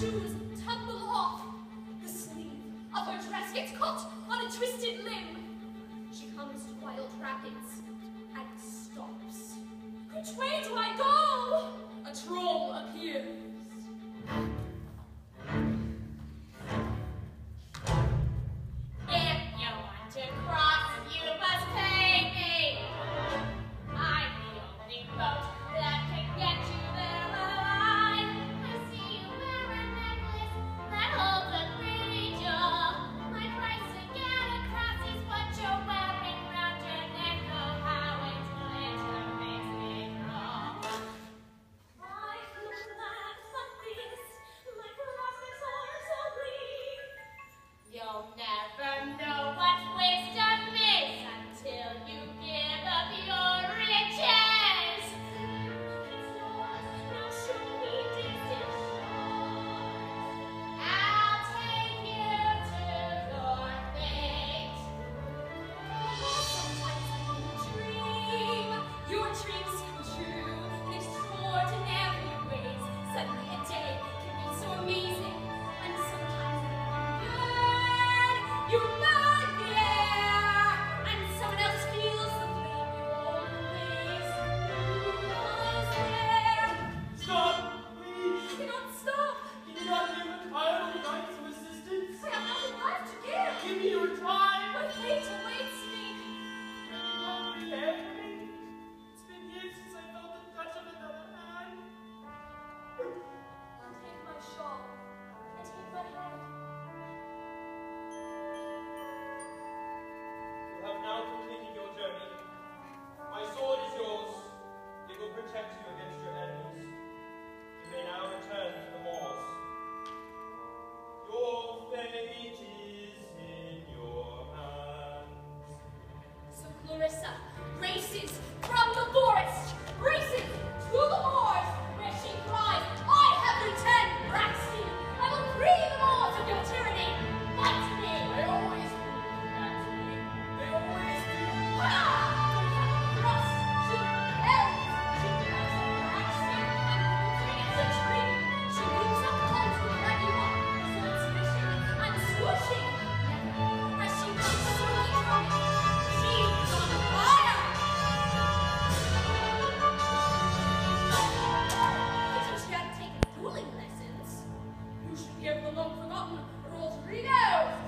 shoes tumble off. The sleeve of her dress gets caught on a twisted limb. She comes to wild rapids and stops. Which way do I go? A troll appears. You'll never know. Rodrigo.